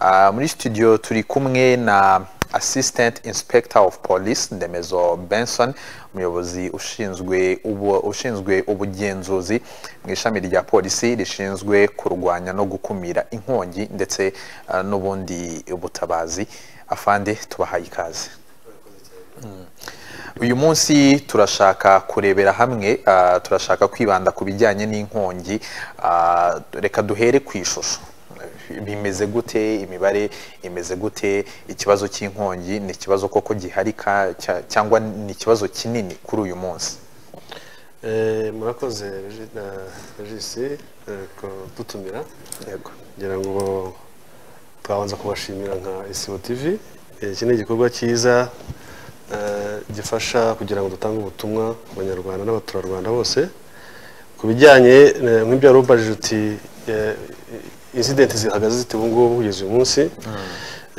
Ah, muri studio turi kumwe na assistant inspector of police ndemezo benson umuyobozi ushinzwe ushinzwe ubugenzuzi mu ishami rya polisi rishinzwe kurwanya no gukumira inkongi ndetse ah, n'ubundi butabazi. Afande tubahaye ikaze. Uyu munsi turashaka kurebera hamwe ah, turashaka kwibanda ku bijyanye n'inkongi. Reka duhere ku ishusho. Bimeze gute imibare imeze gute ikibazo cy'inkongi ni ikibazo koko giharika cya- cyangwa ni ikibazo kinini kuri uyu munsi? Eh, murakoze na regisi eh, kudutumira yego. Ngira ngo twabanza kubashimira nka isibo tv Eh, iki ni igikorwa cyiza gifasha kugira ngo dutange ubutumwa ku banyarwanda n'abaturarwanda bose ku bijyanye nk'ibyo wari uti incident zihagaze zite? Ubu ngubu kugeza uyu munsi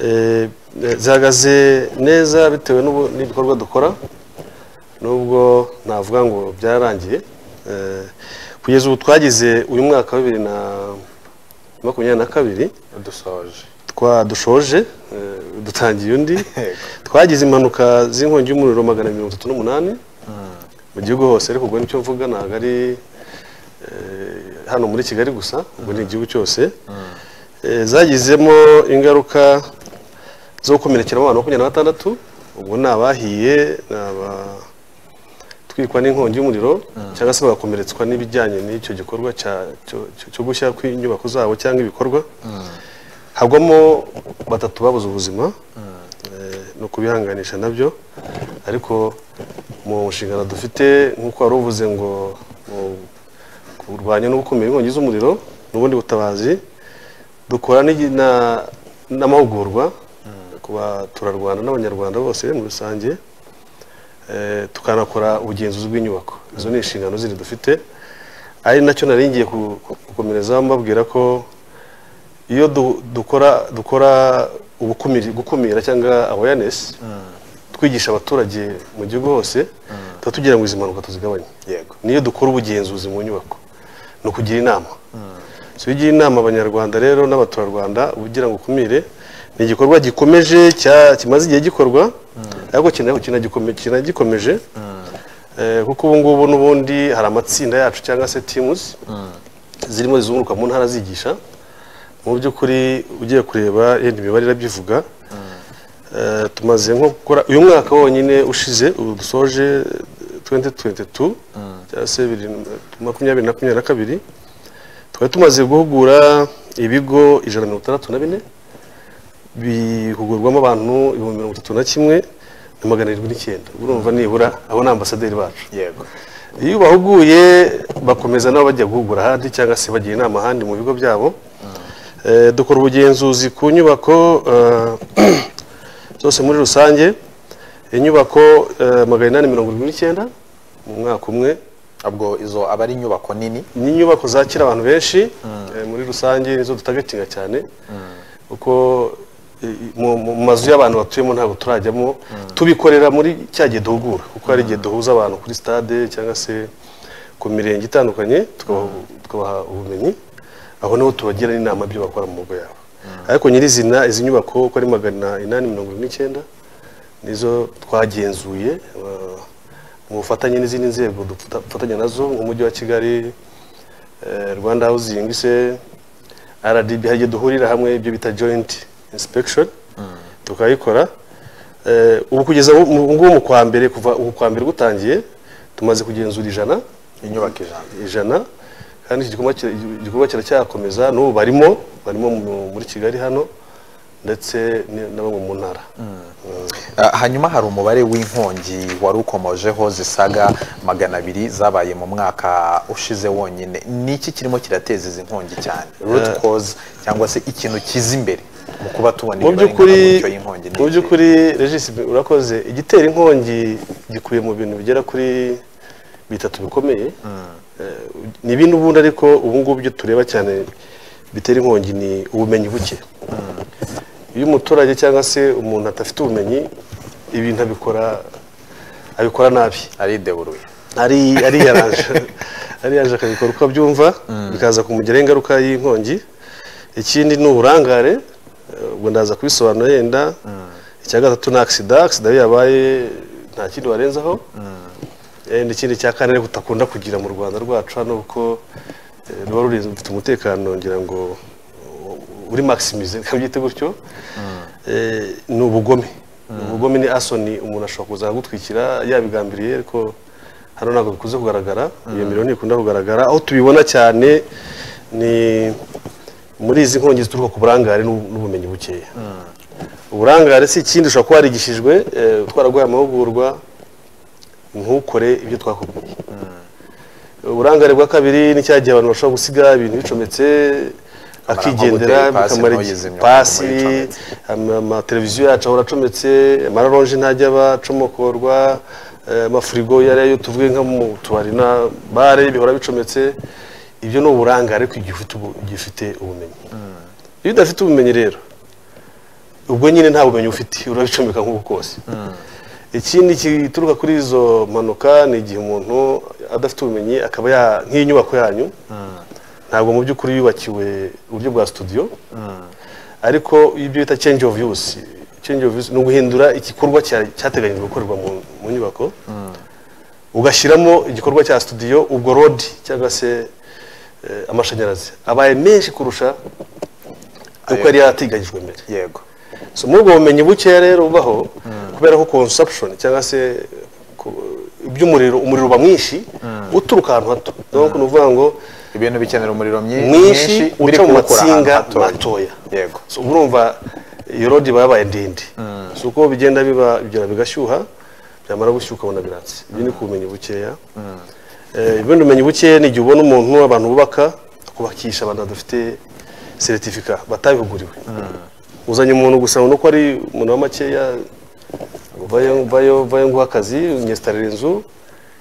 Eh, eh, zihagaze neza bitewe n'ibikorwa dukora. Nubwo navuga ngo byararangiye Eh, kugeza ubu twagize uyu mwaka wa bibiri na makumyabiri na kabiri. Dushoje eh, dutangiye undi. Twagize impanuka z'inkongi y'umuriro magana mirongo itatu n'umunani. Mu gihugu hose ariko ubwo ni cyo mvuga ntabwo ari hano muri kigali gusa ubwo ni igihugu cyose. Eh, zagizemo ingaruka zo gukomerekeramo abantu makumyabiri na batandatu ubwo nabahiye abahiye ni abatwikwa n'inkongi y'umuriro cyangwa se bagakomeretswa n'ibijyanye n'icyo gikorwa cya- cyo- gushya kw'inyubako zabo cyangwa ibikorwa. Hagwamo batatu babuze ubuzima eh, no kubihanganisha nabyo. Ariko mu nshingano dufite nk'uko wari uvuze ngo kurwanya no gukumira inkongi z'umuriro n'ubundi butabazi dukora n'amahugurwa ku baturarwanda n'abanyarwanda bose muri rusange eh, tukanakora ubugenzuzi bw'inyubako. Izo ni inshingano zindi dufite. Ari na cyo nari ngiye ku- ku- gukomerezaho mbabwira ko iyo du- dukora dukora gukumira cyangwa awareness twigisha abaturage mu gihugu hose tuba tugira ngo izi mpanuka tuzigabanye. Yego. Niyo dukora ubugenzuzi mu nyubako. Ni ukugira inama. Iyo ugira inama abanyarwanda rero n'abaturarwanda ugira ngo ukumire ni igikorwa gikomeje kimaze igihe gikorwa ariko kina- kinagikome- kinagikomeje Eh, kuko ubu ngubu n'ubundi hari amatsinda yacu cyangwa se teams zirimo zizunguruka mu ntara zigisha mu by'ukuri ugiye kureba yenda imibare irabyivuga Eh, tumaze nko gukora uyu mwaka wonyine ushize ubu dusoje 2022 cyangwa se makumyabiri na makumyabiri na kabiri twari tumaze guhugura ibigo ijana na mirongo itandatu na bine bihugurwamo abantu ibihumbi mirongo itatu na kimwe na magana arindwi n'icyenda. Urumva nibura abo ni ambasaderi bacu. Yego. Iyo bahuguye bakomeza nabo bajya guhugura ahandi cyangwa se bagira inama ahandi mu bigo byabo. Eh, dukora ubugenzuzi ku nyubako eh, zose muri rusange. Inyubako eh, magana inani mirongo irindwi n'icyenda mu mwaka umwe. Ubwo izo aba ari inyubako nini? Ni inyubako zakira abantu benshi eh, muri rusange nizo dutagetinga cyane. Kuko eh, mu mazu y'abantu batuyemo ntabwo turajyamo. Tubikorera muri cya gihe duhugura kuko hari igihe duhuza abantu kuri stade cyangwa se ku mirenge itandukanye tukabaha- ubumenyi. Aho ni ho tubagira n'inama y'ibyo bakora mu mago yabo. Ariko nyirizina izi nyubako uko ari magana inani mirongo irindwi n'icyenda nizo twagenzuye eh, mu bufatanye n'izindi nzego dufata- dufatanya na zo nk'umujyi wa kigali eh, rwanda housing se rdb hari igihe duhurira hamwe ibyo bita joint inspection tukayikora. Eh, ubu kugeza ubu ubu ngubu mu kwa mbere kuva ubu kwa mbere gutangiye tumaze kugenzura ijana. Inyubako ijana. Kandi iki gikorwa kiracyakomeza n'ubu barimo barimo mu- muri kigali hano. Ndetse na bamwe mu ntara Ah, hanyuma hari umubare w'inkongi wari ukomojeho zisaga magana abiri zabaye mu mwaka ushize wonyine. Ni iki kirimo kirateza izi nkongi cyane? Root cause cyangwa se ikintu kiza imbere mu kuba tubona y'inkongi ni mu by'ukuri regisi urakoze. Igitera inkongi gikuye mu bintu bigera kuri bitatu bikomeye. Eh, ni bine ubundi ariko ubu ngubu ibyo tureba cyane bitera inkongi ni ubumenyi buke. Iyo umuturage cyangwa se umuntu adafite ubumenyi ibintu abikora abikora nabi. Arideburuye ari ariyaranje ariyaranje akabikora uko abyumva bikaza kumugiraho ingaruka y'inkongi. Ikindi ni uburangare ubwo ndaza kubisobanura yenda. Icya gatatu ni agisida agisida iyo yabaye nta kindi warenzaho. Yenda ikindi cya kane utakunda kugira mu rwanda rwacu hano kuko eh, ruba rufite umutekano ngira ngo uri maximize kabyite gutyo? Eh, ni ubugome. Ubugome ni asoni umuntu ashobora kuza agutwikira yabigambiriye ariko hano ntabwo bikunze kugaragara. Iyo miriro ntikunda kugaragara. Aho tubibona cyane ni muri izi nkongi zituruka ku burangare n'ubu- n'ubumenyi bukeya. Uburangare si ikindi ushobora kuba warigishijwe eh, twaraguhaye amahugurwa ntukore ibyo twakubwiye. Uburangare bwa kabiri ni cya gihe abantu bashobora gusiga ibintu bicometse akigendera bikamara pasi amateleviziyo yacu ahora acometse amararonji ntajya aba acomokorwa eh, amafurigo yari ayo tuvuge nko mu tubari na bare bihora bicometse. Ibyo ni uburangare ariko igihe ufite ubumenyi. Iyo udafite ubumenyi rero ubwo nyine nta bumenyi ufite urabicomeka nk'ubu kose. Ikindi gituruka kuri izo mpanuka ni igihe umuntu adafite ubumenyi akaba ya- nk'iyi nyubako yanyu ntabwo mu by'ukuri yubakiwe uburyo bwa studio. Ariko ibyo bita change of use. Change of use ni uguhindura igikorwa cya- cyateganyijwe gukorerwa mu, nyubako. Ugashyiramo igikorwa cya studio ubwo road cyangwa se eh, amashanyarazi. Abaye menshi kurusha uko yari yarateganyijwe mbere. Yego. Muri ubwo bumenyi bukeya rero bubaho kubera ko consumption cyangwa se iby'umuriro umuriro uba mwinshi uturuka ahantu hato. Ni ukuvuga ngo ibintu bikenera umuriro mwinshi uca mu matsinga matoya. Yego. Urumva iyo rodi yabaye ndende. Si uko bigenda biba bigera bigashyuha byamara gushyuha ukabona biratse. Ibyo ni ku bumenyi bukeya. Eh, ubundi bumenyi bukeya ni igihe ubona umuntu abantu bubaka kubakisha abantu badafite seritifika batabihuguriwe uzanye umuntu gusa nuko ari umuntu wa makeya vayo vayo vayo nguha akazi unyesitarira inzu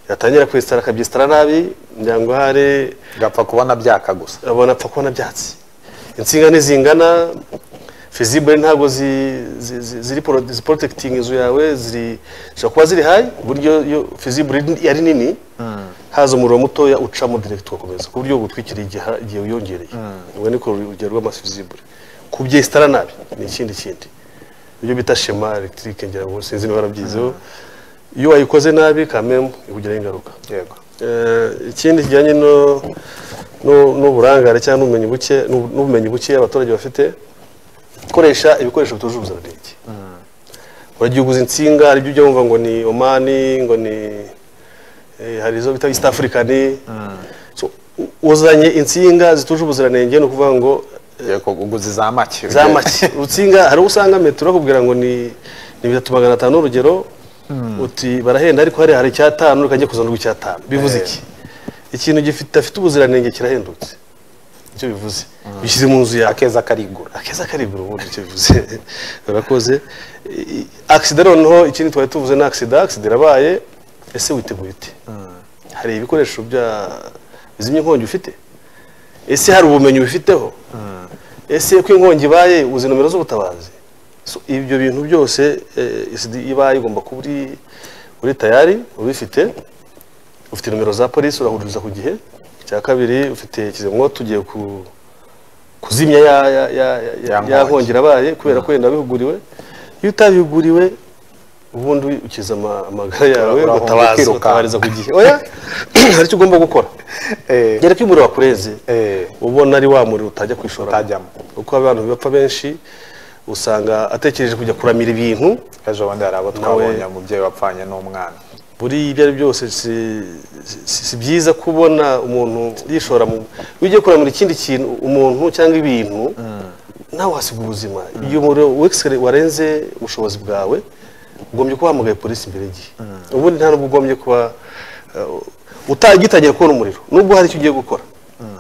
yatangira kwesitara akabyesitara nabi ngira hari gapfa kubona byaka gusa. abona apfa kubona byatsi. Insinga ntizingana fizibure ntabwo zi- zi- zi- ziri poro- ziporotekitinga inzu yawe ziri zishobora kuba ziri hayi ku buryo iyo fizibure yari nini haza umuriro mutoya ucamo direct ugakomeza ku buryo bugutwikira igihe wiyongereye ubwo niko urugero rw'amafizibure kubyesitara nabi ni ikindi kindi. Ibyo bita shema elegitike ngira ngo sinzi niba warabyizeho iyo wayikoze nabi kamemu ikugiraho ingaruka. Yego. Eh, ikindi kijyanye no- no- n'uburangare cyangwa n'ubumenyi buke n'ubu- n'ubumenyi buke abaturage bafite gukoresha ibikoresho bituje ubuziranenge. Uragiye uguza insinga hari ibyo ujya wumva ngo ni omani ngo ni eh, hari izo bita east african. So, u- uzanye insinga zituje ubuziranenge ni ukuvuga ngo yego uguze za make za make urutsinga hari uwo usanga metero bakubwira ngo ni ni bitatu magana atanu urugero uti barahenda ariko hari hari icyatanu reka njye kuzana icyatanu. Bivuze Eh. iki? Ikintu gifite ubuziranenge kirahendutse icyo bivuze? Bishyize mu nzu yawe akeza karigura. Akeza karigura ubundi icyo bivuze? Urakoze. I- agisida noneho ikindi twari tuvuze ni agisida agisida irabaye. Ese witeguye ute? Hari ibikoresho bya bizimya inkongi ufite? Ese hari ubumenyi ubifiteho? Ese ko inkongi ibaye uzi nomero z'ubutabazi ibyo bintu byose eh, isidi ibaye igomba kuba uri uri tayari ubifite ufite nomero za polisi urahuririza ku gihe. Icya kabiri ufite kizimyamwoto ugiye ku kuzimya ya ya ya ya- Ya ya nkongi. irabaye kubera ko wenda wabihuguriwe iyo utabihuguriwe ubundi ukiza ama- amagara yawe ugatabariza ku gihe oya hari icyo ugomba gukora. Eh, gera ko umuriro wakureze eh, ubona ari wa muriro utajya kwishora. Utajyamo. kuko abantu bapfa benshi usanga atekereje kujya kuramira ibintu. Ejo bundi hari abo twabonye umubyeyi wapfanye n'umwana. Buri ibyo ari byo byose si, byiza kubona umuntu yishora mu iyo ugiye kuramira ikindi kintu umuntu cyangwa ibintu nawe wasiga ubuzima. Iyo umuriro warenze ubushobozi bwawe ugombye kuba wahamagaye polisi imbere y'igihe. Ubundi nta nubwo ugombye kuba uh, utagitangira kubona umuriro. Nubwo hari icyo ugiye gukora.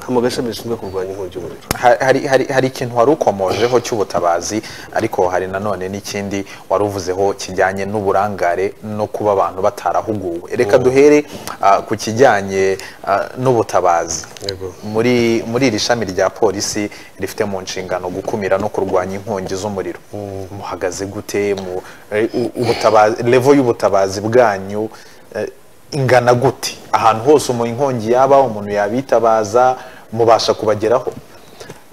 Hamagaye ishami rishinzwe kurwanya inkongi y'umuriro Ha- hari, hari, hari ikintu wari ukomojeho cy'ubutabazi ariko hari nanone n'ikindi wari uvuzeho kijyanye n'uburangare no kuba abantu batarahuguwe. Reka duhere ah, ku kijyanye ah, n'ubutabazi. Muri muri iri shami rya polisi rifite mu nshingano gukumira no kurwanya inkongi z'umuriro. Muhagaze gute? Mu eh, ubutabazi level y'ubutabazi bwanyu eh, ingana gute? Ahantu hose umu inkongi yaba umuntu yabitabaza mubasha kubageraho.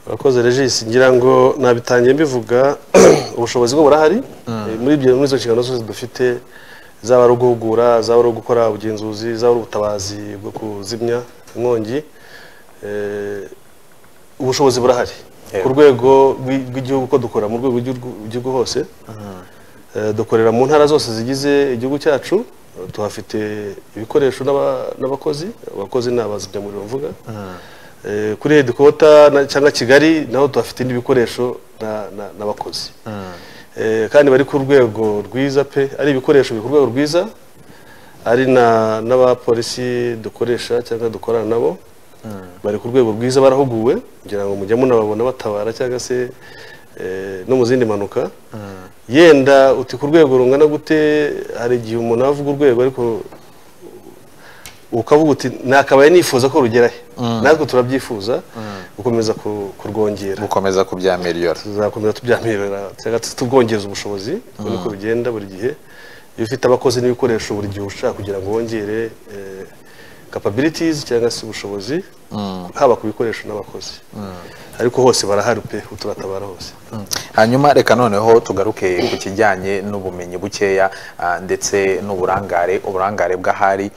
Urakoze regis ngira ngo nabitangiye mbivuga ubushobozi bwo burahari. Eh, muri ibyo muri izo nshingano zose dufite zaba ari uguhugura zaba ari gukora ubugenzuzi zaba ari ubutabazi bwo kuzimya inkongi eh, ubushobozi burahari. Ku rwego rw'i- rw'igihugu ko dukora mu rwego rw'igihugu hose Eh, dukorera mu ntara zose zigize igihugu cyacu tuhafite ibikoresho n'aba- n'abakozi abakozi ni abazimyamuriro mvuga. Eh, kuri hedikota cyangwa kigali naho tuhafite indi bikoresho na- na- n'abakozi. Eh, kandi bari ku rwego rwiza pe ari ibikoresho biri ku rwego rwiza ari na n'abapolisi dukoresha cyangwa dukorana nabo. Bari ku rwego rwiza barahuguwe kugira ngo mujye munababona batabara cyangwa se eh, no mu zindi mpanuka. Yenda uti ku rwego rungana gute hari igihe umuntu avuga urwego ariko ukavuga uti nakabaye nifuza ko rugerahe natwe turabyifuza gukomeza ku- kurwongera. Gukomeza kubyameliyora tuzakomeza se tubwongeza ubushobozi uko niko bigenda buri gihe. Iyo ufite abakozi n'ibikoresho buri gihe ushaka kugira ngo wongere eh, capabilities cyangwa se ubushobozi haba ku bikoresho n'abakozi. Ariko hose barahari pe turatabara hose. Hanyuma reka noneho tugaruke ku kijyanye n'ubumenyi bukeya ah, ndetse n'uburangare uburangare bw'ahari ah,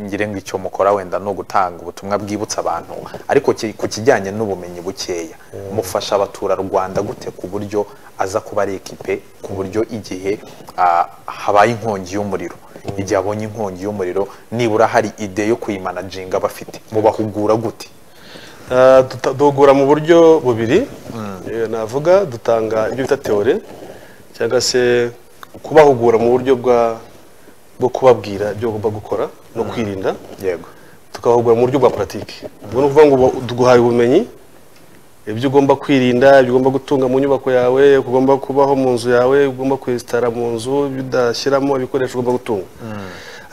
ngire ngo icyo mukora wenda ni ugutanga ubutumwa bwibutsa abantu ariko ku kijyanye n'ubumenyi bukeya. Mufasha abaturarwanda gute ku buryo aza kuba ari ekipe ku buryo igihe ah, habaye inkongi y'umuriro. Igihe abonye inkongi y'umuriro nibura hari ide yo kuyimanaginga bafite. Mubahugura gute? Ah, duhugura mu buryo bubiri. Eh, navuga dutanga ibyo bita teore cyangwa se kubahugura mu buryo bwa bwo kubabwira ibyo bagomba gukora no kwirinda. Yego. Tukabahugura mu buryo bwa politiki ubwo ni ukuvuga ngo ubu tuguhaye ubumenyi ibyo ugomba kwirinda ibyo ugomba gutunga mu nyubako yawe ugomba kubaho mu nzu yawe ugomba kwesitara mu nzu ibyo udashyiramo ibikoresho ugomba gutunga.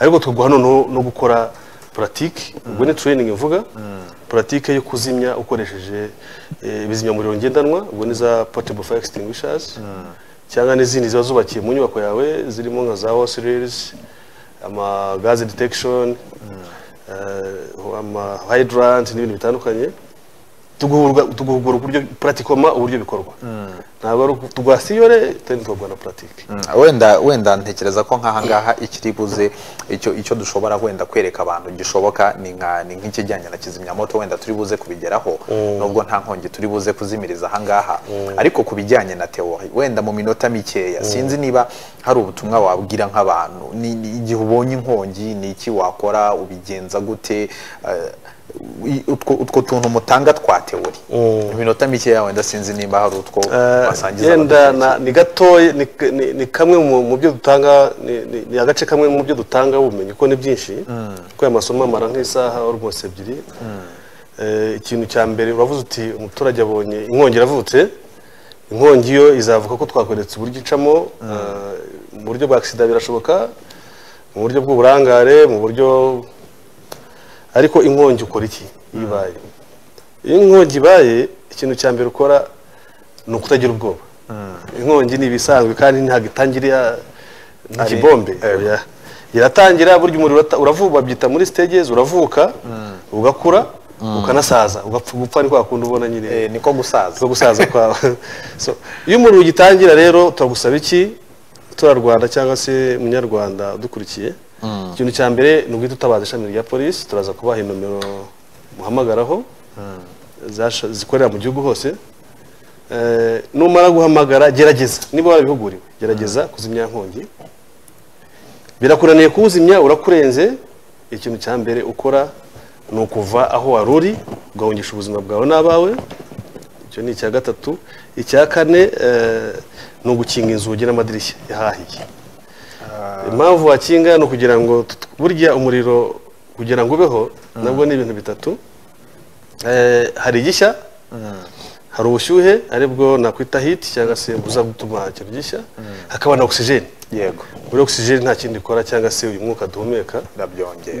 Ariko tuguha noneho no gukora puratike ubwo ni training ivuga. Puratike yo kuzimya ukoresheje eh, ibizimyamuriro ngendanwa. Ubwo ni za portable fire extinguishers. Cyangwa n'izindi ziba zubakiye mu nyubako yawe zirimo nka za hosirezi ama gas detection eh, ama hydrant n'ibintu bitandukanye tuguhugura uburyo pratikoma uburyo bikorwa. Ntabwo ari tuguha siyore teni tukaguha na puratike Mm, wenda wenda ntekereza ko nk'aha ngaha ikiri buze icyo icyo dushobora wenda kwereka abantu gishoboka ni nka ni nk'ikijyanye na kizimyamoto wenda turi buze kubigeraho nubwo nta nkongi turi buze kuzimiriza aha ngaha. Ariko ku bijyanye na teori wenda mu minota mikeya sinzi niba hari ubutumwa wabwira nk'abantu. Igihe ubonye inkongi ni iki wakora ubigenza gute? Eh, utwo utwo tuntu mutanga twa teori mu minota mikeya wenda sinzi niba hari utwo basangiza na- ni gatoya ni, kamwe mu, byo dutanga ni, agace kamwe mu byo dutanga ubumenyi kuko ni byinshi. Kuko aya masomo amara nk'isaha almost ebyiri. Eh, ikintu cya mbere uravuze uti umuturage abonye inkongi iravutse. Inkongi yo izavuga ko twakweretse uburyo icamo eh, mu buryo bwa agisida birashoboka mu buryo bw'uburangare mu buryo ariko inkongi ukora iki? Iyo ibaye. Iyo inkongi ibaye ikintu cya mbere ukora ni ukutagira ubwoba. Inkongi ni ibisanzwe kandi ntabwo itangirira nk'ikibombe Ari- oya. iratangira burya umuriro uravuka babyita muri stages uravuka ugakura ukanasaza ugapfa gupfa ni kwa kundi ubona nyine. Eh, niko gusaza. Zo gusaza kwawe iyo umuriro ugitangira rero turagusaba iki? Turarwanda cyangwa se munyarwanda udukurikiye? Ikintu cya mbere ni uguhita utabaza ishami rya polisi turaza kubaha inomero muhamagaraho zasha- zikorera mu gihugu hose. Eh, numara guhamagara gerageza. Niba warabihuguriwe gerageza kuzimya inkongi. Birakunaniye kuwuzimya urakurenze. Ikintu cya mbere ukora ni ukuva aho wari uri ugahungisha ubuzima bwawe n'abawe. Icyo ni icya gatatu. Icya kane eh, ni ugukinga inzugi n'amadirishya. Yahahiye. Impamvu wakinga ni ukugira ngo burya umuriro kugira ngo ubeho nabwo ni ibintu bitatu. Eh, hari igishya hari ubushyuhe ari bwo nakwita hiti cyangwa se buza gutuma ikintu gishya. Hakaba na ogisijeni yego. Muri ogisijeni nta kindi ikora cyangwa se uyu mwuka duhumeka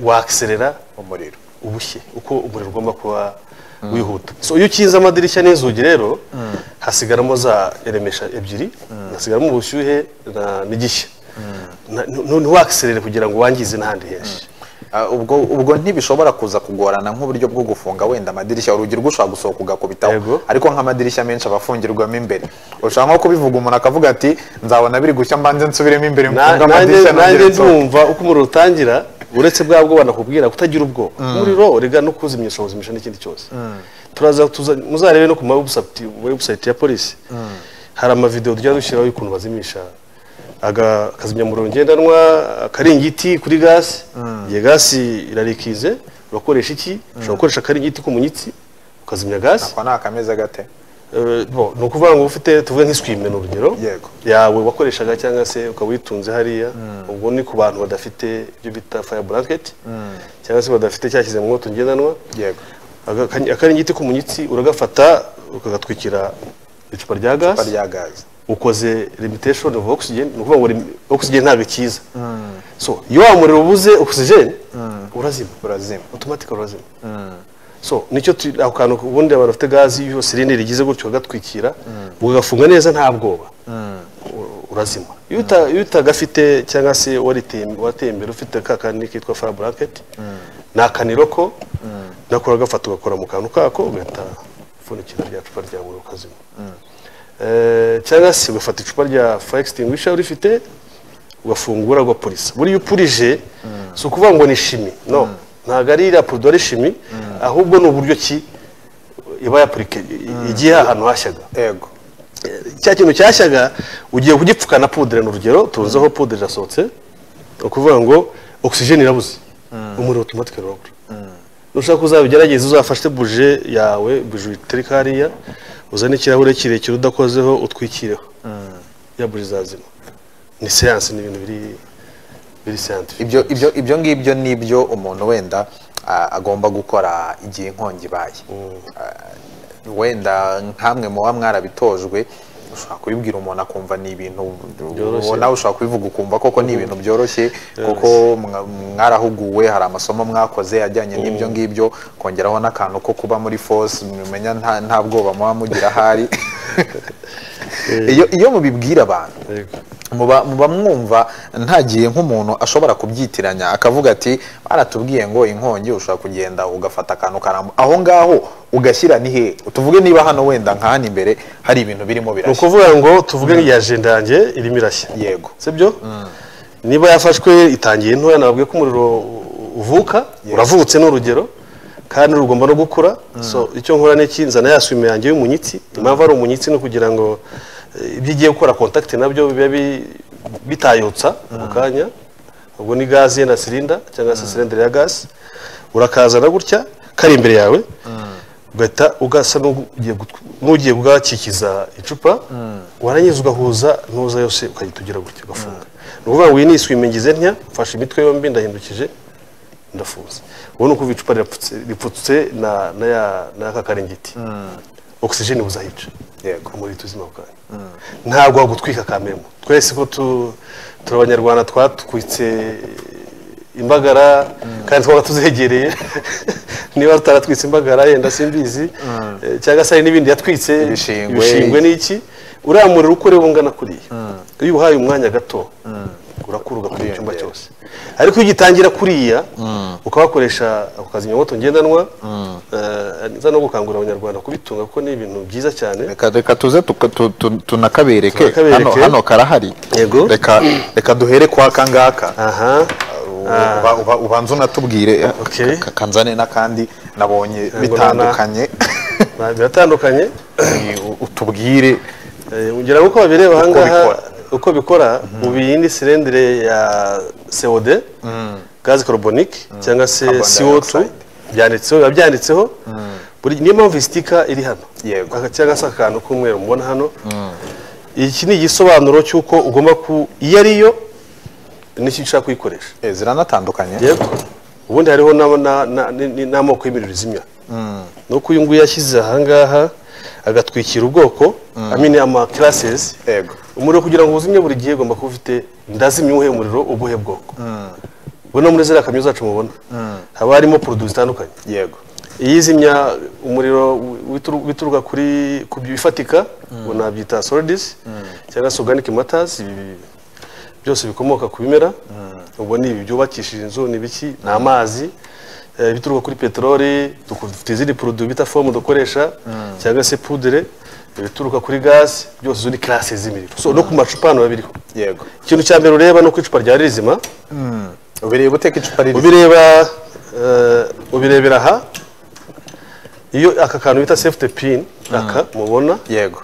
wakiserera umuriro. ubushye uko umuriro ugomba kuba wihuta. So iyo ukinze amadirishya n'inzugi rero hasigaramo za elemesha ebyiri hasigaramo ubushyuhe na- n'igishya. Ntiwakiserere kugira ngo wangize n'ahandi henshi. Ah, ubwo ubwo ntibishobora kuza kugorana nk'uburyo bwo gufunga wenda amadirishya. Urugi rw'ushobora gusohoka ugakubitaho ariko nk'amadirishya menshi aba afungirwamo imbere. Ushobora nko kubivuga umuntu akavuga ati nzabona biri gushya mbanze nsubiremo imbere nanjye amadirishya nanjye nongere nsohoke." ndumva uko umuriro utangira uretse bwa bwo banakubwira kutagira ubwoba. Umuriro rega no kuwuzimya ushobora n'ikindi cyose. Turaza muzarebe no ku ma website ya polisi hari amavideo tujya dushyiraho y'ukuntu bazimisha. Akazimyamuriro ngendanwa akaringiti kuri gasi. Iyo gasi irarikize. Urakoresha iki? Ushobora gukoresha akaringiti k'umunyitsi ukazimya gasi? Ako ni akameze gate. Eh, ni ukuvuga ngo ufite tuvuge nk'iswime ni urugero? Yawe wakoreshaga cyangwa se ukaba witunze hariya ubwo ni ku bantu badafite ibyo bita fire blanket cyangwa se badafite cya kizimyamoto ngendanwa. Yego. Aga- akany- akaringiti k'umunyitsi uragafata ukagatwikira icupa rya gazi ukoze limitation of oxygen ni ukuvuga ngo oxygen ntabwo ikiza. So iyo wa muriro ubuze oxygen urazima urazima automatic urazima. So ni cyo ako kantu ubundi abantu bafite gazi iyo sirine rigize gutyo ugatwikira ugafunga neza nta bwoba. Urazima. Iyo uta- iyo utagafite cyangwa se waritembe watembera ufite ka kandi kitwa fire blanket ni akaniroko nako uragafata ugakora mu kantu kako ugahita upfunikira rya cupa rya buri ukazima cyangwa se ugafata icupa rya fire extinguisher urifite ugafungura ugapurisa buriya upurije si ukuvuga ngo ni shimi. No ntabwo ari iriya porudo ari shimi ahubwo ni uburyo ki iba yapurike igiye ahantu hashyaga yego cya kintu cyashyaga ugiye kugipfuka na pudire ni urugero tuziho pudire irasohotse ni ukuvuga ngo oxygen irabuze. Umuriro automatique urabura nushaka uzabigerageza uzafashe buje yawe buje uyitereka hariya uzane ikirahure kirekire udakozeho utwikireho ya buje izazima ni siyansi ni ibintu biri biri siyantifi ibyo ibyo ibyo ngibyo ni ibyo umuntu wenda agomba gukora igihe inkongi ibaye. Ah, wenda nkamwe muba mwarabitojwe ushobora kubibwira umuntu akumva ni ibintu nawe ushobora kubivuga ukumva koko ni ibintu byoroshye kuko mwa- mwarahuguwe hari amasomo mwakoze ajyanye n'ibyo ngibyo kongeraho n'akantu ko kuba muri force mumenya nta bwoba muba mugira ahari. iyo iyo mubibwira abantu. Muba muba mwumva nta gihe nk'umuntu ashobora kubyitiranya. Akavuga ati baratubwiye ngo inkongi ushobora kugenda ugafata akantu karamba. Aho ngaho ugashyira ni he? Tuvuge niba hano wenda nka hano imbere hari ibintu birimo ni birashya ukuvuga ngo tuvuge nk'iyi ajenda yanjye irimo irashya. Yego. Sibyo? Niba yafashwe itangiye ntoya nababwiye ko umuriro uvuka uravutse ni urugero. Kandi rugomba no gukura. So icyo nkora ni iki? Nzana ya swime yanjye y'umunyitsi. Impamvu ari umunyitsi ni ukugira ngo eh, ibyo igiye gukora kontakiti na byo bibe bi- bitayotsa ako kanya. Ubwo ni gaze na sirinda cyangwa se sirindire ya gaze urakazana gutya kari imbere yawe. Ugahita ugasa n'ugiye kugakikiza icupa. Warangiza ugahuza ntuza yose ukahita ugira gutya ugafunga. Ni ukuvuga ngo iyi ni iswime ngize ntya mfashe imitwe yombi ndahindukije. Ndafunze ubu ni ukuvuga icupa ripfutse na na ya n'aka karingiti oxygen buza hica Yego. umuriro tuzima ako kanya ntabwo wagutwika kamemo twese ko tu- turi abanyarwanda twatwitse imbagara kandi twaba tuzegereye. Niba tutaratwitse imbagara yenda simbizi eh, cyangwa se hari n'ibindi yatwitse. Ibishingwe. n'iki uriya muriro uko ureba ungana kuriya iyo uhaye umwanya gato urakura ugakora icyumba cyose. Ariko iyo ugitangira kuriya ukabakoresha ako kazimyamoto ngendanwa eh, nza no gukangurira abanyarwanda kubitunga kuko ni ibintu byiza cyane. Reka reka tuze tunakabereke hano karahari. Yego. reka reka duhere kwa kangaka. Ubanza unatubwire Okay. ka- kanzane n'akandi nabonye bitandukanye. biratandukanye. Utubwire. Eh, ngira ngo uko babireba aha Uko bikora. ubu iyi ni sirendire ya CO2 gaze carbonique cyangwa se Carbon CO2 dioxide. byanditseho biba byanditseho buri niyo mpamvu sitika iri hano. Cyangwa se akantu k'umweru mubona hano. Iki ni igisobanuro cy'uko ugomba ku iyo ariyo n'icyo ushaka kuyikoresha. Eh, ziranatandukanye. Yego. Ubundi hariho na- na- na- ni- ni- n'amoko y'imiriro izimya nuko uyu nguyu yashyize aha ngaha agatwikira ubwoko. Amini ama classes. Yego. Umuriro kugira ngo uzimye buri gihe ugomba kuba ufite ndazimya uwuhe muriro ubuhe bwoko. Ubwo no muri ziriya kamyo zacu mubona. Haba harimo produit zitandukanye. Yego. Iyizimya umuriro wituru- wituruka kuri ku bifatika ubu nabyita solids cyangwa se matters ibi byose bikomoka ku bimera. Ubwo ni ibi byubakishije inzu ni ibiki ni amazi eh, bituruka kuri peteroli dufite izindi poroduwi bita fomu dukoresha cyangwa se pudire ibituruka kuri gazi byose zo ni karase z'imiriro no ku macupa hano biba biriho. Yego. Ikintu cya mbere ureba ni uko icupa ryari rizima. Ubireba uteka icupa riri ubireba eh, ubirebera aha? Iyo aka kantu bita safety pin aka mubona? Yego.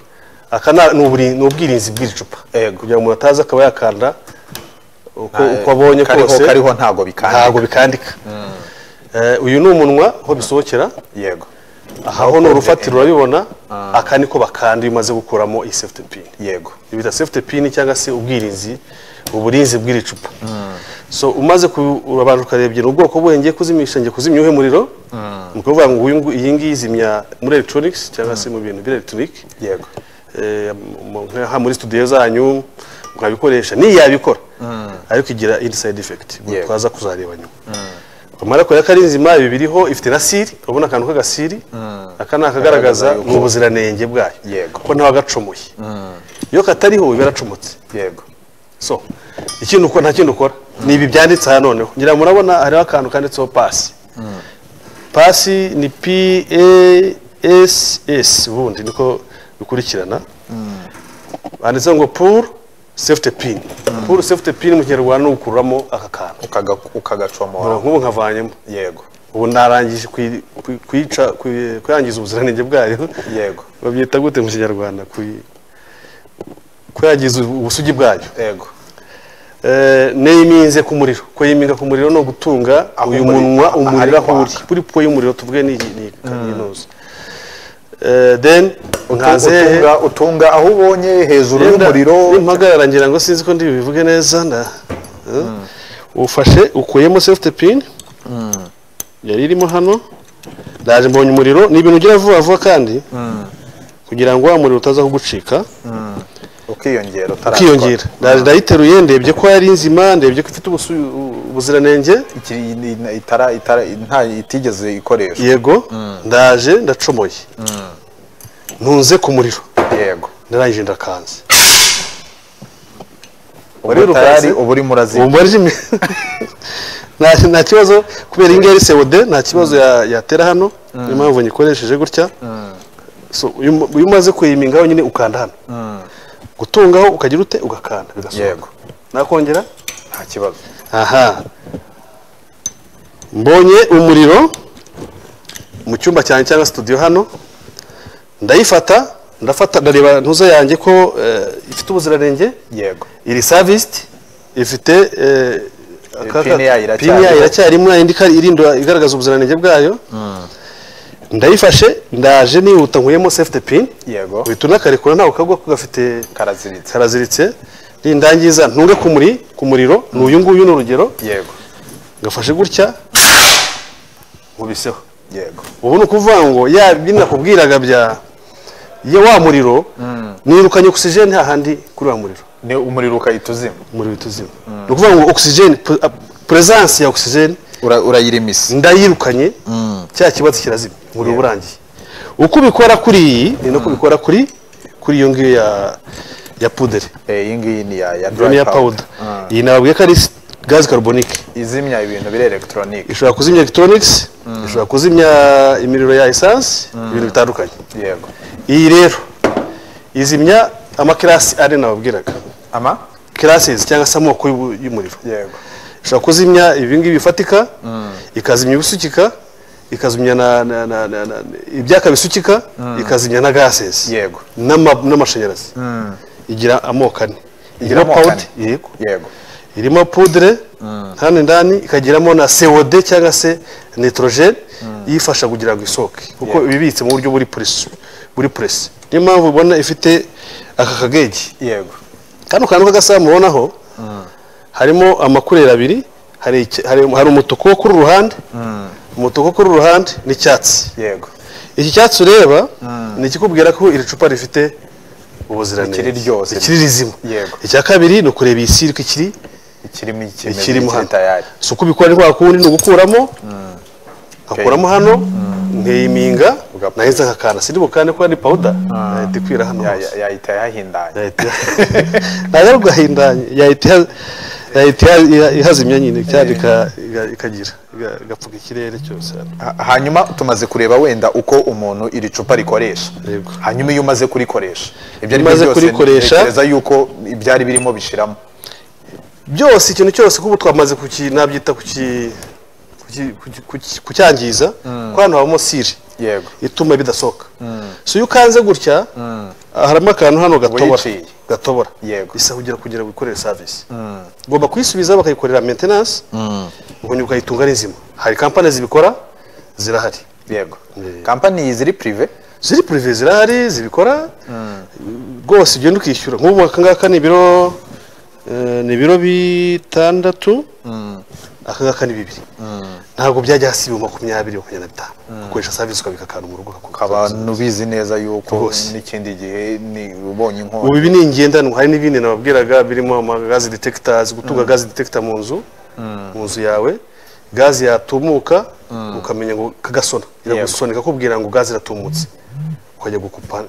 Aka ni ubwirinzi bw'iri cupa Yego. kugira ngo umuntu ataza akaba yakanda uko Nta- uko abonye kose. kariho ntago bikandika. ntago bikandika. Eh, uyu ni umunwa aho bisohokera? Yego. Aho ni urufatiro urabibona? Aka niko bakanda iyo umaze gukuramo iyi safety pin. Yego. Ibi bita safety pin cyangwa se ubwirinzi uburinzi bw'iri cupa so umaze urabanza ukarebye ubwoko bwe ngiye kuzimisha ngiye kuzimya uwuhe muriro? Ni ukuvuga ngo iyi ngiyi izimya muri electronics cyangwa se mu bintu bya electronic yego. Eh, mu- nka muri studio zanyu mwabikoresha niyo yabikora ariko igira indi side effect. Twaza kuzareba nyuma. Kumara ko yakari nzima ibi biriho ifite na siri urabona akantu k'agasiri aka ni akagaragaza ubuziranenge bwayo. Yego. ko ntawe agacumuye iyo katariho biba yaracomotse yego. So ikintu ukora nta kintu ukora. Ni ibi byanditse aha noneho. Ngira ngo murabona hariho akantu kanditseho pasi pasi ni p a s s. Ubundi niko bikurikirana. Banditseho ngo pour safety pin. Pour safety pin mu kinyarwanda ni ugukuramo aka kantu. Ukaga- ukagacomora. Nk'ubu nkavanyemo. Yego. Ubu narangije kuyi- kuyi- kuyica kuyi- kuyangiza ubuziranenge bwayo. Yego. Babyita gute mu kinyarwanda? Kuyangiza ubusugi bwayo yego. Eh, neyiminze ku muriro. Kuyiminga ku muriro ni ugutunga Aho uyu munwa ahari umuriro aho uri kuri po y'umuriro tuvuge ni ni kaminuza. Eh, then nkaze hehe utunga, utunga aho ubonye hejuru y'umuriro. nimpagarara ngira ngo sinzi ko ndi bivuge neza nda eh, ufashe ukuyemo safety pin. Yari irimo hano. Ndaje mbonye umuriro. Ni ibintu ugira vuba vuba kandi kugira ngo wa muriro utaza kugucika. Ukiyongera utarakora. ukiyongera ndayiteruye ndebye ko yari nzima ndebye ko ifite ubuziranenge. Itigeze ikoreshwa. Yego ndaje ndacomoye. Ntunze ku muriro. Yego. Ndarangije ndakanze. Ubu urimo urazimya nta kibazo kubera iyi ngiyi ari COD nta kibazo ya- yatera hano. Niyo mpamvu nyikoresheje gutya. Uyu umaze kuyimingaho nyine ukanda hano. Gutungaho ukagira ute ugakanda? Bigasohoka. Yego. nakongera? Nta kibazo. Aha. Mbonye umuriro mu cyumba cyanjye cyangwa studio hano. Ndayifata ndafata ndareba ntuza yanjye ko eh, ifite ubuziranenge? Yego. Iri serviced ifite eh, aka- Pin yayo iracyarimo yindi ikari- irinda igaragaza ubuziranenge bwayo. Ndayifashe ndaje nihuta nkuyemo safety pin. Yego. Uhita unakarekura ntabwo kagwa ko gafite karaziritse. karaziritse. Nindangiza ntunge ku muri ku muriro. Ni uyu nguyu ni urugero. Yego. Ngafashe gutya. Nkubiseho yego. Ubu ni ukuvuga ngo ya binakubwiraga bya ya wa muriro nirukanye oxygen hahandi kuri wa muriro. Ni umuriro ukahita uzima. Umuriro uhita uzima. Ni ukuvuga ngo a- presence ya Ura- urayirimisa ndayirukanye cya kibazo kirazima. Umuriro urangiye uko ubikora kuri iyi ni nako ubikora kuri kuri iyo ngiyo ya ya puderi Eh, iyi ngiyi ni ya powder. powder. Iyi nababwiye ko ari gazi carbonique izimya ibintu biri elegitoronike ishobora kuzimya electronics ishobora kuzimya imiriro ya essence ibintu bitandukanye. Yego. Iyi rero izimya amakirasi ane nababwiraga ama? Classes cyangwa se amoko y'umuriro. Yego. Ishobora kuzimya ibingibi bifatika ikazimya ibisukika ikazimya na, na, na, na, na, ibyaka bisukika ikazimya na gases yego. n'ama- n'amashanyarazi igira amoko ane. Igira ane? yego. Irimo poudre hano indani ikagiramo na CO2 cyangwa se nitrogen yifasha kugira ngo isohoke. Kuko ibibitse mu buryo buri press buri press. Niyo mpamvu ubona ifite aka kagege yego. Kano kantu k'agasaha mubonaho harimo amakureri abiri hari umutuku wo kuri uru ruhande umutuku wo kuri uru ruhande n'icyatsi. Yego. Iki cyatsi ureba ni ikikubwira ko iri cupa rifite ubuziranenge. Rikiri rizima. Yego. icya kabiri ni ukureba iyi siri ko ikiri ikirimo ikiri hano. si uko ubikora ni kwa kundi ni ugukuramo. Nkakuramo hano nkiyiminga Ugapfa. nahise nkakanda sindi bukande ko ari powuda yahita ikwira hano hose. ya- yahita yahindanye yahita ugahindanya yahita ihazimya nyine ika- iga- ikagira. Iga- igapfuka ikirere cyose. Ha- hanyuma tumaze kureba wenda uko umuntu iri cupa rikoresha. Hanyuma iyo umaze kurikoresha ibyo ari byo byose ntekereza yuko ibyari birimo bishiramo. Byose ikintu cyose kuko twamaze kuki nabyita kuki kuki- kuki- kuki- kucyangiza kuko hano habamo siri. Yego. Ituma bidasohoka. So iyo ukanze gutya harimo akantu hano gatobora. Gatobora. Yego. bisaba kugira kugira ngo wikorere service. Ugomba kuyisubiza bakayikorera maintenance ukongera ukayitunga ari nzima hari kampani zibikora zirahari. Yego. Kampani ziri prive ziri prive zirahari zibikora. Rwose ugenda ukishyura. Nk'ubu aka ngaka ni ibiro eh, ni ibiro bitandatu. Aka ngaka ni bibiri ntabwo byajya hasi ibihumbi makumyabiri makumyabiri na bitanu ukoresha service ukabika akantu mu rugo abantu bizi neza yuko n'ikindi gihe ni ubonye ubu inkongi ibi ni ingendanwa. Hari n'ibindi nababwiraga birimo amagazi detectors gutunga gazi detector mu nzu mu nzu yawe. Gazi yatumuka ukamenya ngo kagasona. Iragusona. Ikakubwira ngo gazi iratumutse ukajya gukupa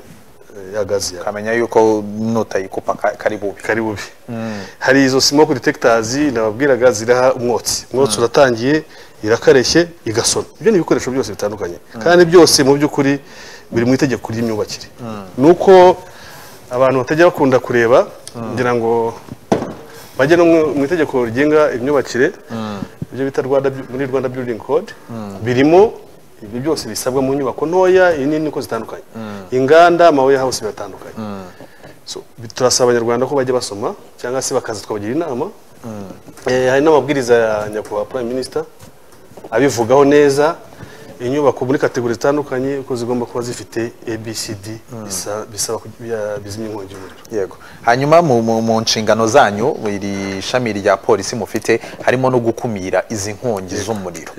yawe ukamenya yuko nutayikupa ka- kari bubi kari bubi hari izo smoke detectors nababwiraga ziraha umwotsi. Umwotsi uratangiye irakareshye igasona. Ibyo ni ibikoresho byose bitandukanye. Kandi byose mu by'ukuri biri mu itegeko ry'imyubakire. Ni uko abantu batajya bakunda kureba kugira ngo bajye no mu itegeko rigenga imyubakire ibyo bita Rwanda muri Rwanda Building Code birimo ibi byose bisabwa mu nyubako ntoya inini uko zitandukanye. Inganda amabuye house biratandukanye. Bi- turasaba abanyarwanda ko bajya basoma cyangwa se bakaza tukabagira inama. Eh, hari n'amabwiriza ya nyakubahwa prime minister abivugaho neza. Inyubako muri kategori zitandukanye uko zigomba kuba zifite abcd bisa- bisaba bizimya inkongi y'umuriro. Yego. Hanyuma mu, nshingano zanyu iri shami rya polisi mufite harimo no gukumira izi nkongi z'umuriro.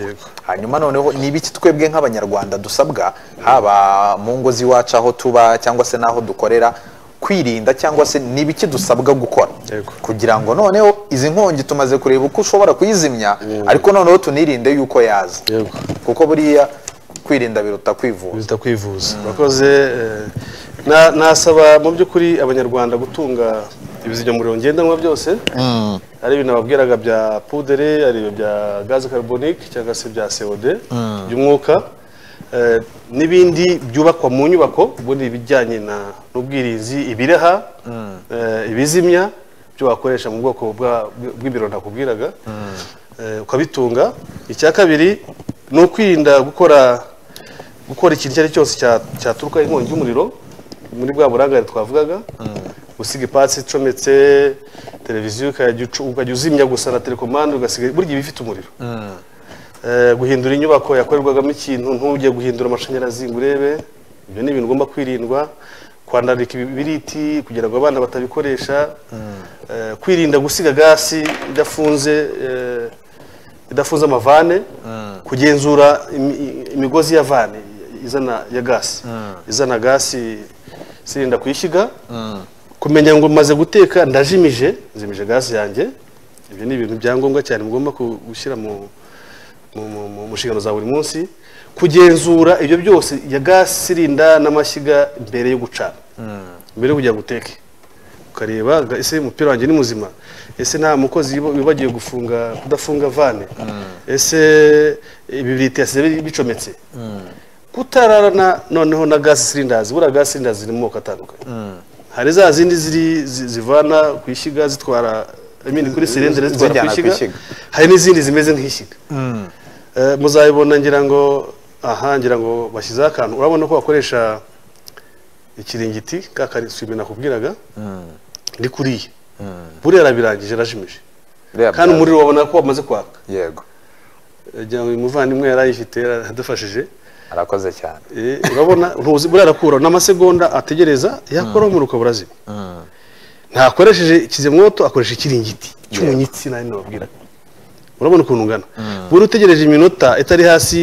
Hanyuma noneho ni ibiki twebwe nk'abanyarwanda dusabwa? Haba mu ngo z'iwacu aho tuba cyangwa se n'aho dukorera? Kwirinda cyangwa se ni ibiki dusabwa gukora. Kugira ngo noneho izi nkongi tumaze kureba uko ushobora kuyizimya ariko noneho tunirinde yuko yaza. Kuko buriya kwirinda biruta kwivuza. Biruta kwivuza. Bakoze eh, na- nasaba mu by'ukuri abanyarwanda gutunga ibizimyamuriro ngendanwa byose. Ari ibintu nababwiraga bya pudere ari ibyo bya gaze carbonique cyangwa se bya COD by'umwuka. eh, n'ibindi byubakwa mu nyubako ubundi na- n'ubwirinzi ibireha eh, ibizimya byo wakoresha mu bwoko bw'ibiro nakubwiraga eh, ukabitunga. Icya kabiri ni ukwirinda gukora gukora ikintu icyo ari cyo cyose cya- cyaturuka inkongi y'umuriro muri bwa burangare twavugaga gusiga ipatsi icometse televiziyo ukajya uzimya gusa na telekomande burya iba ifite umuriro. Eh, guhindura inyubako yakorerwagamo ikintu ntujye guhindura amashanyarazi ngo urebe ibyo ni ibintu ugomba kwirindwa. Kwandarika ibibiriti kugira ngo abana batabikoresha. Eh, kwirinda gusiga gasi idafunze eh, idafunze amavane. Kugenzura imi- imigozi ya vane izana ya gasi izana gasi sirinda kuyishyiga kumenya ngo maze guteka ndajimije nzimije gasi yanjye. Ibyo ni ibintu byangombwa cyane mugomba gushyira mu mu- nshingano za buri munsi kugenzura ibyo byose ya gasi irinda n'amashyiga mbere yo gucana. Mbere yo kugira ngo uteke. Ukareba ese umupira wanjye ni muzima? Ese nta mukozi wiba- wibagiwe gufunga kudafunga vane ese ibibiriti yasize bi- bicometse? Kutararana noneho na gasi sirindazi buriya gasi sirindazi ziri mu moko atandukanye hari za zindi ziri zi- zivana ku ishyiga zitwara I mean, kuri sirendere zitwara ku Zijyana ku ishyiga hari n'izindi zimeze nk'ishyiga Eh, muzabibona ngira ngo aha ngira ngo bashyizeho akantu. Urabona ko bakoresha ikiringiti ka kariswime nakubwiraga ndi kuriya. Buriya arabirangije arajimije kandi umuriro wabona ko wamaze kwaka. Yego. Ngira ngo uyu muvandimwe yari ayifite yaradufashije arakoze cyane. Eh, urabona buriya arakura. N'amasegonda ategereza yakora umuriro ukaba urazima ntakoresheje kizimwoto akoresha ikiringiti. Cy'umunyitsi nari nababwiraga urabona ukuntu ungana. Buri utegereje iminota itari hasi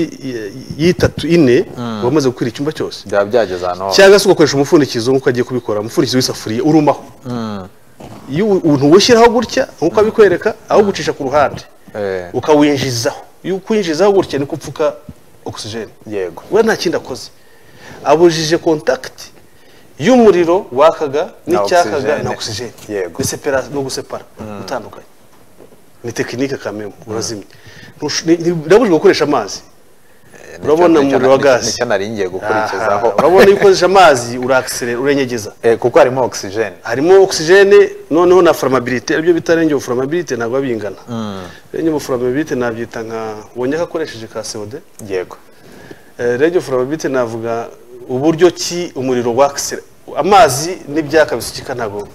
y'itatu ine uba umaze gukwira icyumba cyose. Byaba byageze ahantu hose. Cyangwa se ugakoresha umupfundikizo nk'uko agiye kubikora umupfundikizo w'isafuriya urumaho. Iyo ntuwushyiraho gutya nk'uko abikwereka aho gucisha ku ruhande. Eh, ukawinjizaho. Iyo ukwinjizaho gutya niko upfuka ogisijeni yego. We nta kindi akoze. Abujije kontakiti y'umuriro wakaga n'icyakaga na ogisijeni ni no gusepara. Gutandukanye. Ni tekinike urazimya Ntush- ni- ni- birabujijwe gukoresha amazi. Urabona Nicyo- umuriro wa gazi. ni cyo nari ngiye gukurikizaho urabona iyo ukoresha amazi urakiserera urenyegeza Eh, kuko harimo oxygen. Harimo oxygene noneho na flammabilité ari byo bita range of flammabilité ntabwo bingana range of flammabilité nabyita nka ko akoresheje ka CO2 yego. Eh, range of flammabilité navuga uburyo ki umuriro wakisera amazi n'ibyaka bisukika ntabwo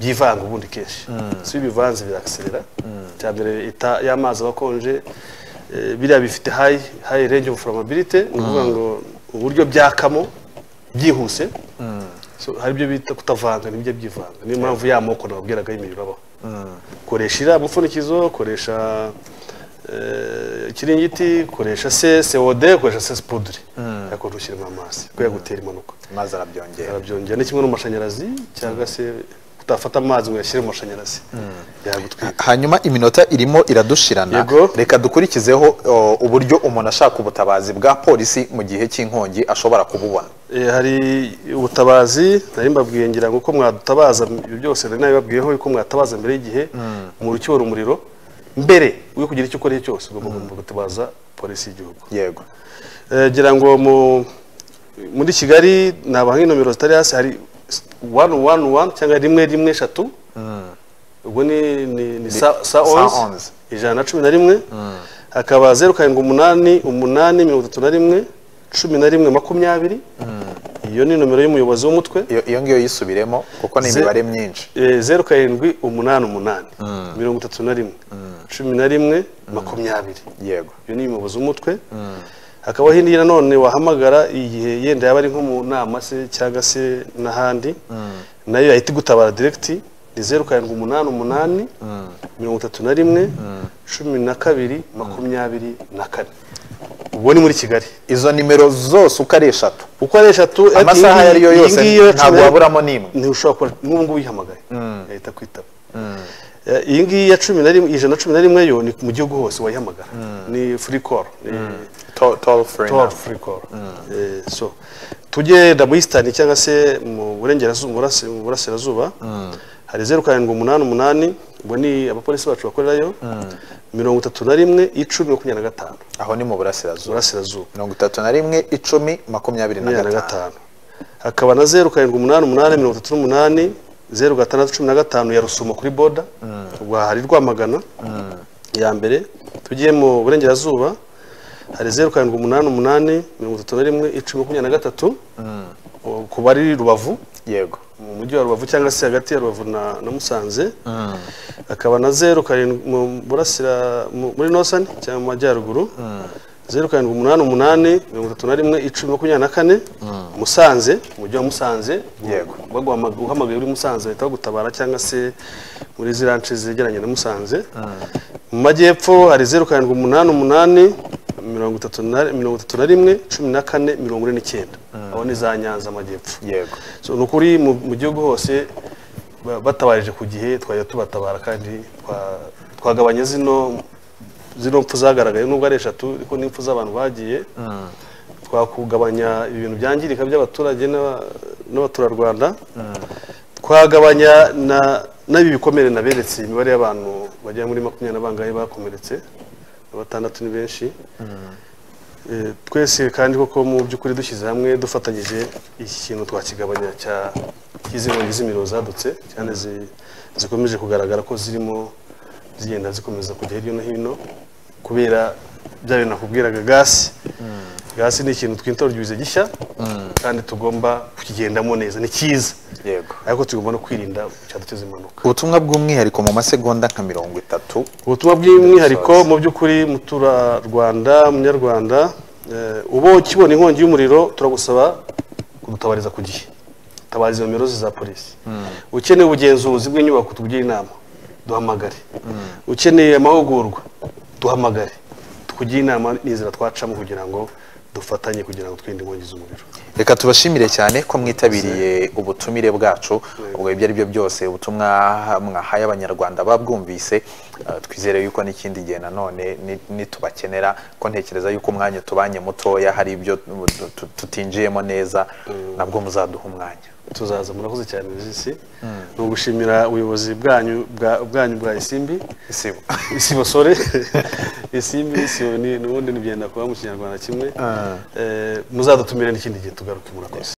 byivanga ubundi kenshi. Si iyo bivanze birakiserera cya mbere ita y'amazi aba akonje eh, biriya bifite high high range of flammability ni ukuvuga ngo uburyo byakamo byihuse. So hari ibyo bita kutavanga ni byo byivanga. Niyo mpamvu ya moko nababwiraga y'imiriro abaho. Koresha iriya mupfundikizo koresha eh, ikiringiti koresha se COD koresha se poudre ariko ntushyiremo amazi. Kuko yagutera impanuka. Maze arabyongera. Arabyongera. Ni kimwe n'amashanyarazi cyangwa se utafata amazi ngo uyashyire mu mashanyarazi. Yagutwika hanyuma iminota irimo iradushirana. Reka dukurikizeho uburyo umuntu ashaka ubutabazi bwa polisi mu gihe cy'inkongi ashobora kububona. Eh, hari ubutabazi nari mbabwiye ngira ngo uko mwadutabaza ibyo byose nari nabibabwiyeho yuko mwatabaza mbere y'igihe umuriro ukibona umuriro mbere yo kugira icyo ukora cyose ugomba gutabaza polisi y'igihugu. Yego. Ngira ngo mu muri kigali naba nk'inomero zitari hasi hari wani wani wani cyangwa rimwe rimwe eshatu. Ubwo ni ni, ni sa, onze ijana na cumi na rimwe. Hakaba zeru karindwi umunani umunani mirongo itatu na rimwe cumi na rimwe makumyabiri. Iyo ni nomero y'umuyobozi w'umutwe. Iyo iyo ngiyo yisubiremo kuko ni imibare myinshi. Eh, zeru karindwi umunani umunani. Mirongo itatu na rimwe. Cumi na rimwe makumyabiri. Yego. Iyo ni umuyobozi w'umutwe. Hakabaho indi nanone wahamagara igihe yenda yaba ari nko mu nama se cyangwa se n'ahandi na yo yahita igutabara diregiti ni zeru karindwi umunani umunani mirongo itatu na rimwe cumi na kabiri makumyabiri na kane. Ubwo ni muri kigali. Izo nimero zose uko ari eshatu. Uko ari eshatu amasaha ayo ari yo yose ntabwo waburamo n'imwe. Ntushobora kuba n'ubu ngubu uyihamagaye. Yahita kwitaba Eh, iyi ngiyi ya cumi na rimwe ijana na cumi na rimwe yo ni mu gihugu hose wayihamagara ni free call. Ni To- toll free toll number. free call Eh, so tugenda mu eastern cyangwa se mu burengerazuba mu burasirazuba. Hari zeru karindwi umunani umunani ubwo ni abapolisi bacu bakorerayo. Mirongo itatu na rimwe icumi makumyabiri na gatanu. Aho ni mu burasirazuba. Burasirazuba. Mirongo itatu na rimwe icumi makumyabiri na gatanu. hakaba na zeru karindwi umunani umunani mirongo itatu n'umunani zeru gatandatu cumi na gatanu ya rusumo kuri boda ubwo hari rwamagana. Ya mbere tugiye mu burengerazuba. Hari zeru karindwi umunani umunani mirongo itatu na rimwe icumi makumyabiri na gatatu ku bari rubavu. Yego. Mu mujyi wa rubavu cyangwa se hagati ya rubavu na, musanze. Hakaba na zeru karindwi muri nosani cyangwa mu majyaruguru. Zeru karindwi umunani umunani mirongo itatu na rimwe icumi makumyabiri na kane. Musanze umujyi wa musanze. Uhamagaye uri musanze bahita bagutabara cyangwa se muri ziriya nce zegeranye na musanze. Mu majyepfo hari zeru karindwi umunani umunani mirongo itatu na mirongo itatu na rimwe cumi na kane mirongo ine n'icyenda. Aho ni za nyanza amajyepfo. Yego. So ni ukuri mu gihugu hose ba- batabarije ku gihe twajya tubatabara kandi twa- twagabanya zino zino mpfu zagaragaye. Nubwo ari eshatu ariko n'impfu z'abantu bagiye twakugabanya ibintu byangirika by'abaturage n'aba- n'abaturarwanda. Twagabanya na n'ibi bikomere naberetse imibare y'abantu bagera muri makumyabiri na bangahe bakomeretse. Batandatu ni benshi. Twese kandi koko mu by'ukuri dushyize hamwe dufatanyije iki kintu twakigabanya cya cy'izi nkongi z'imiriro zadutse cyane zi- zikomeje kugaragara ko zirimo zigenda zikomeza kujya hirya no hino kubera bya bintu nakubwiraga gasi. Gasi ni ikintu twintoryoza gishya kandi tugomba kukigendamo neza ni cyiza. Ariko tugomba no kwirinda cyaduteza impanuka. Ubutumwa bw'umwihariko mu masegonda nka mirongo itatu. Ubutumwa bw'umwihariko mu by'ukuri muturarwanda munyarwanda eh, uba ukibona inkongi y'umuriro turagusaba kudutabariza ku gihe. Tabariza nomero ze za polisi. Ukeneye ubugenzuzi bw'inyubako tugire inama duhamagare. Ukeneye amahugurwa duhamagare. Tukugire inama n'inzira twacamo kugira ngo dufatanye kugira ngo twirinde inkongi z'umuriro. Reka tubashimire cyane ko mwitabiriye ubutumire bwacu ubwo ibyo ari byo byose ubutumwa mwahaye abanyarwanda babwumvise Uh, twizere yuko n'ikindi gihe nanone ni- nitubakenera ko ntekereza yuko umwanya tubanye mutoya hari ibyo tu- tu- tutinjiyemo neza nabwo muzaduha umwanya. Tuzaza murakoze cyane Regis ni ugushimira ubuyobozi bwanyu bwa- bwanyu bwa isimbi. Isibo. Isibo sore isimbi isibo ni n'ubundi nibyenda kuba mu kinyarwanda kimwe. Eh, muzadutumire n'ikindi gihe tugaruke murakoze.